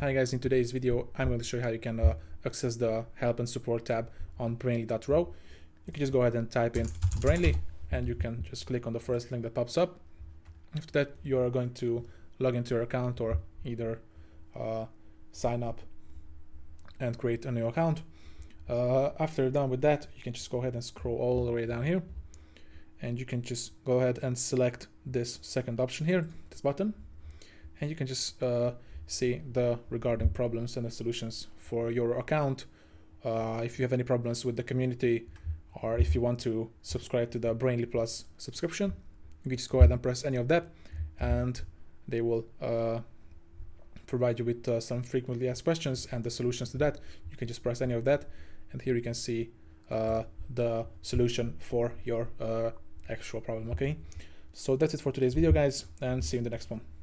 Hi guys, in today's video I'm going to show you how you can uh, access the help and support tab on brainly.ro. You can just go ahead and type in brainly and you can just click on the first link that pops up. After that you are going to log into your account or either uh, sign up and create a new account. Uh, after you're done with that you can just go ahead and scroll all the way down here and you can just go ahead and select this second option here, this button, and you can just uh, see the regarding problems and the solutions for your account. Uh, if you have any problems with the community or if you want to subscribe to the Brainly Plus subscription, you can just go ahead and press any of that and they will uh, provide you with uh, some frequently asked questions and the solutions to that. You can just press any of that and here you can see uh, the solution for your uh, actual problem, okay? So that's it for today's video guys and see you in the next one.